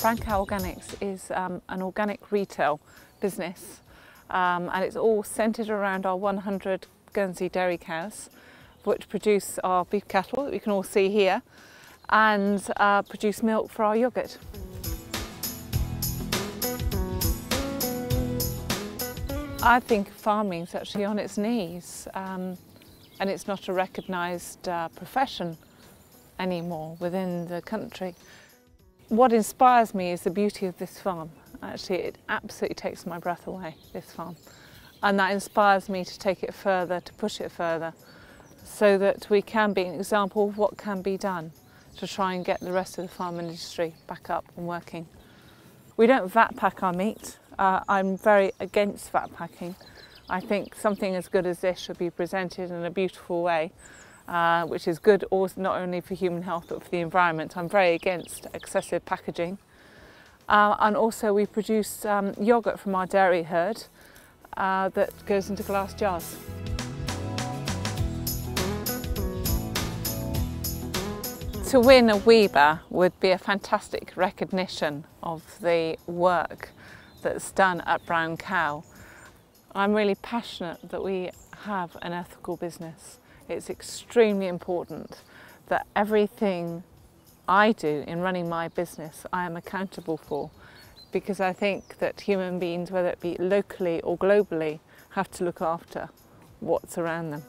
Brown Organics is um, an organic retail business um, and it's all centred around our 100 Guernsey dairy cows which produce our beef cattle that we can all see here and uh, produce milk for our yoghurt. I think farming is actually on its knees um, and it's not a recognised uh, profession anymore within the country. What inspires me is the beauty of this farm. Actually, it absolutely takes my breath away, this farm. And that inspires me to take it further, to push it further, so that we can be an example of what can be done to try and get the rest of the farm industry back up and working. We don't vac pack our meat. Uh, I'm very against vac packing. I think something as good as this should be presented in a beautiful way uh, which is good also not only for human health but for the environment. I'm very against excessive packaging. Uh, and also we produce um, yoghurt from our dairy herd uh, that goes into glass jars. To win a WEBA would be a fantastic recognition of the work that's done at Brown Cow. I'm really passionate that we have an ethical business it's extremely important that everything I do in running my business I am accountable for because I think that human beings, whether it be locally or globally, have to look after what's around them.